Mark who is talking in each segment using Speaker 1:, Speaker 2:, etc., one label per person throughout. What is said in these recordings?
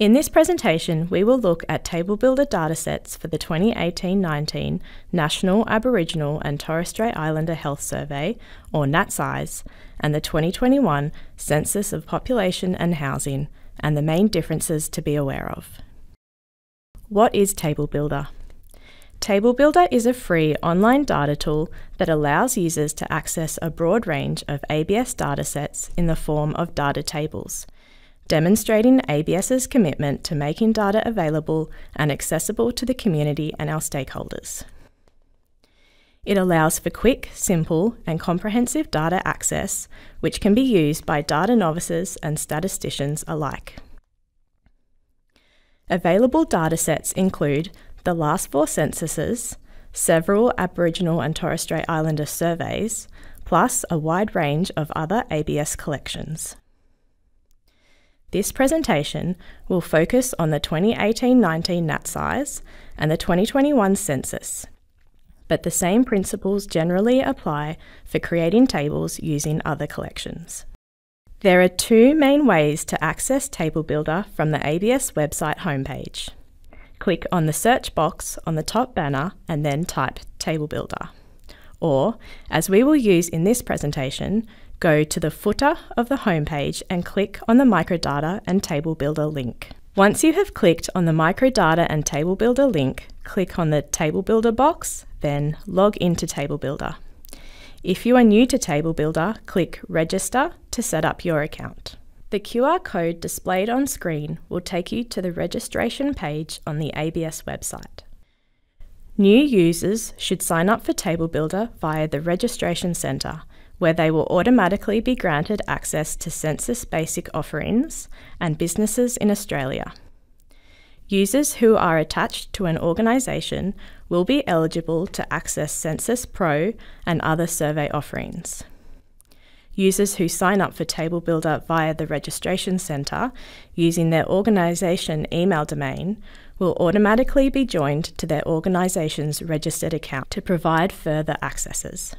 Speaker 1: In this presentation, we will look at Table Builder datasets for the 2018-19 National Aboriginal and Torres Strait Islander Health Survey, or NATSIHS, and the 2021 Census of Population and Housing, and the main differences to be aware of. What is Table Builder? Table Builder is a free online data tool that allows users to access a broad range of ABS datasets in the form of data tables – demonstrating ABS's commitment to making data available and accessible to the community and our stakeholders. It allows for quick, simple, and comprehensive data access, which can be used by data novices and statisticians alike. Available datasets include the last four censuses, several Aboriginal and Torres Strait Islander surveys, plus a wide range of other ABS collections. This presentation will focus on the 2018-19 NATSIHS and the 2021 census, but the same principles generally apply for creating tables using other collections. There are two main ways to access Table Builder from the ABS website homepage. Click on the search box on the top banner and then type Table Builder. Or, as we will use in this presentation, go to the footer of the homepage and click on the Microdata and Table Builder link. Once you have clicked on the Microdata and Table Builder link, click on the Table Builder box, then log into Table Builder. If you are new to Table Builder, click Register to set up your account. The QR code displayed on screen will take you to the registration page on the ABS website. New users should sign up for Table Builder via the Registration Centre where they will automatically be granted access to census basic offerings and businesses in Australia. Users who are attached to an organisation will be eligible to access Census Pro and other survey offerings. Users who sign up for Table Builder via the Registration Centre using their organisation email domain will automatically be joined to their organisation's registered account to provide further accesses.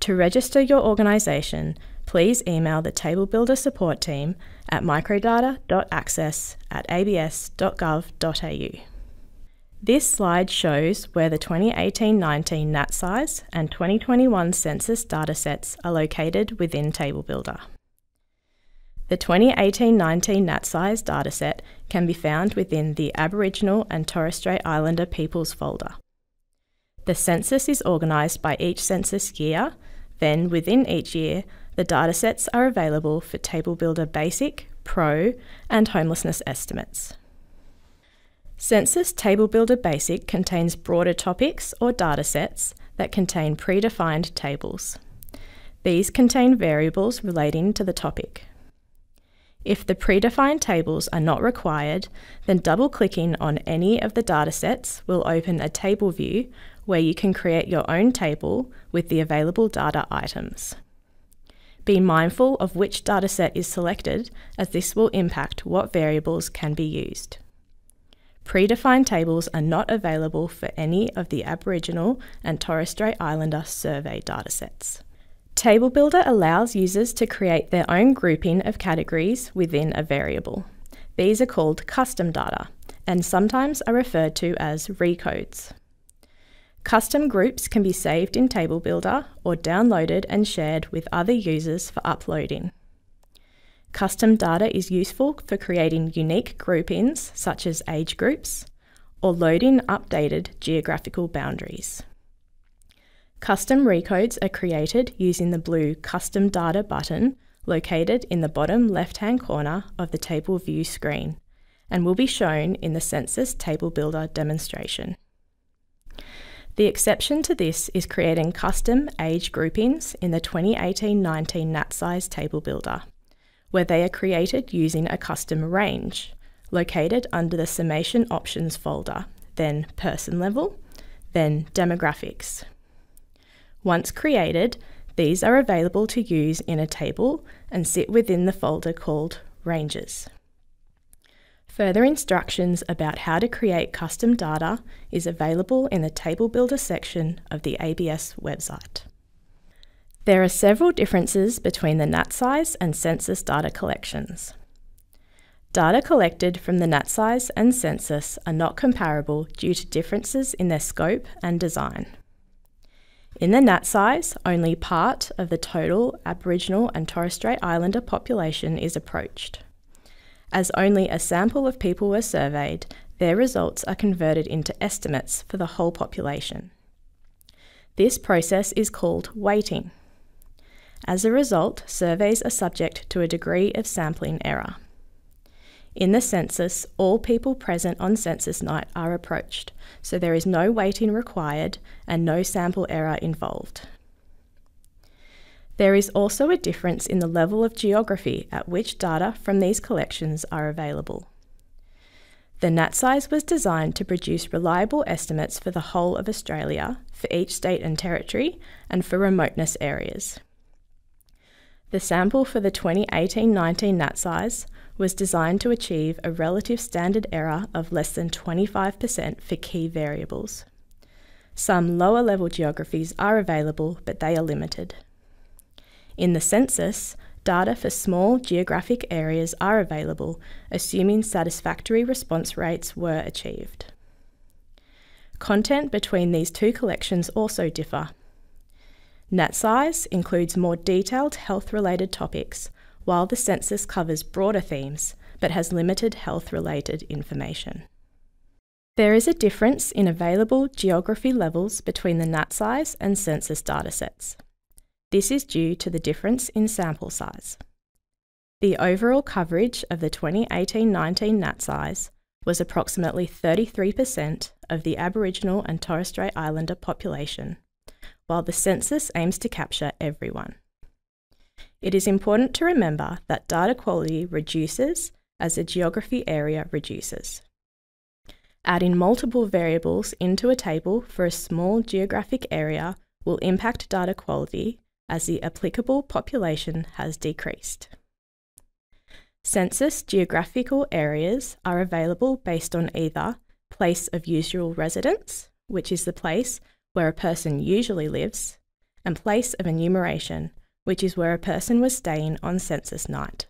Speaker 1: To register your organisation, please email the Table Builder support team at microdata.access at abs.gov.au. This slide shows where the 2018-19 NATSIHS and 2021 census datasets are located within Table Builder. The 2018-19 NATSIHS dataset can be found within the Aboriginal and Torres Strait Islander Peoples folder. The census is organised by each census year then, within each year, the datasets are available for Table Builder Basic, Pro, and homelessness estimates. Census Table Builder Basic contains broader topics or datasets that contain predefined tables. These contain variables relating to the topic. If the predefined tables are not required, then double-clicking on any of the datasets will open a table view where you can create your own table with the available data items. Be mindful of which dataset is selected as this will impact what variables can be used. Predefined tables are not available for any of the Aboriginal and Torres Strait Islander survey datasets. Table Builder allows users to create their own grouping of categories within a variable. These are called custom data and sometimes are referred to as recodes. Custom groups can be saved in Table Builder or downloaded and shared with other users for uploading. Custom data is useful for creating unique groupings such as age groups or loading updated geographical boundaries. Custom recodes are created using the blue Custom Data button located in the bottom left-hand corner of the table view screen and will be shown in the Census Table Builder demonstration. The exception to this is creating custom age groupings in the 2018-19 NATSIHS Table Builder, where they are created using a custom range, located under the Summation Options folder, then Person Level, then Demographics. Once created, these are available to use in a table and sit within the folder called Ranges. Further instructions about how to create custom data is available in the Table Builder section of the ABS website. There are several differences between the NATSIHS and census data collections. Data collected from the NATSIHS and census are not comparable due to differences in their scope and design. In the NATSIHS, only part of the total Aboriginal and Torres Strait Islander population is approached. As only a sample of people were surveyed, their results are converted into estimates for the whole population. This process is called weighting. As a result, surveys are subject to a degree of sampling error. In the census, all people present on census night are approached, so there is no weighting required and no sample error involved. There is also a difference in the level of geography at which data from these collections are available. The NATSIHS was designed to produce reliable estimates for the whole of Australia, for each state and territory, and for remoteness areas. The sample for the 2018 19 NATSIHS was designed to achieve a relative standard error of less than 25% for key variables. Some lower level geographies are available, but they are limited. In the census, data for small geographic areas are available, assuming satisfactory response rates were achieved. Content between these two collections also differ. NATSIHS includes more detailed health related topics, while the census covers broader themes but has limited health related information. There is a difference in available geography levels between the NATSIHS and census datasets. This is due to the difference in sample size. The overall coverage of the 2018 19 NATSIHS was approximately 33% of the Aboriginal and Torres Strait Islander population, while the census aims to capture everyone. It is important to remember that data quality reduces as the geography area reduces. Adding multiple variables into a table for a small geographic area will impact data quality as the applicable population has decreased. Census geographical areas are available based on either place of usual residence, which is the place where a person usually lives, and place of enumeration, which is where a person was staying on census night.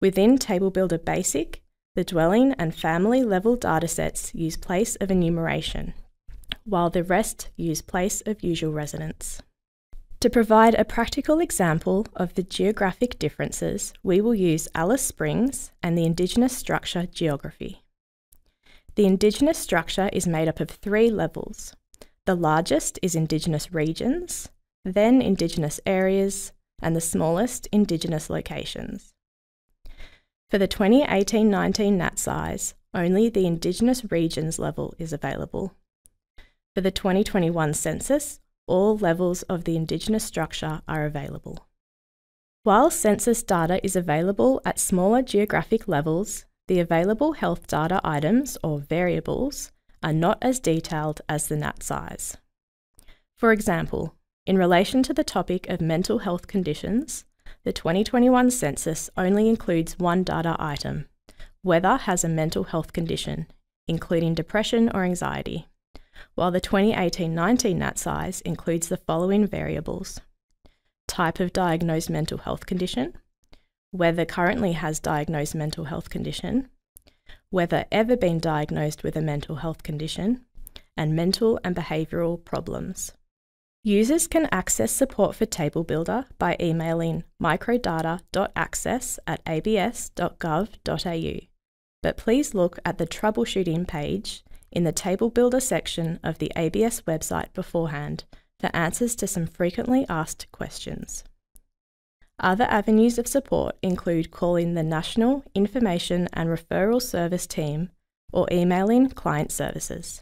Speaker 1: Within Table Builder Basic, the dwelling and family level datasets use place of enumeration, while the rest use place of usual residence. To provide a practical example of the geographic differences, we will use Alice Springs and the Indigenous structure geography. The Indigenous structure is made up of three levels. The largest is Indigenous regions, then Indigenous areas, and the smallest Indigenous locations. For the 2018 19 NATSIHS, only the Indigenous regions level is available. For the 2021 census, all levels of the Indigenous structure are available. While census data is available at smaller geographic levels, the available health data items, or variables, are not as detailed as the NATSIHS. For example, in relation to the topic of mental health conditions, the 2021 census only includes one data item whether has a mental health condition, including depression or anxiety, while the 2018 19 NATSIHS includes the following variables type of diagnosed mental health condition, whether currently has diagnosed mental health condition, whether ever been diagnosed with a mental health condition, and mental and behavioural problems. Users can access support for Table Builder by emailing microdata.access at abs.gov.au. But please look at the troubleshooting page in the Table Builder section of the ABS website beforehand for answers to some frequently asked questions. Other avenues of support include calling the National Information and Referral Service team or emailing client services.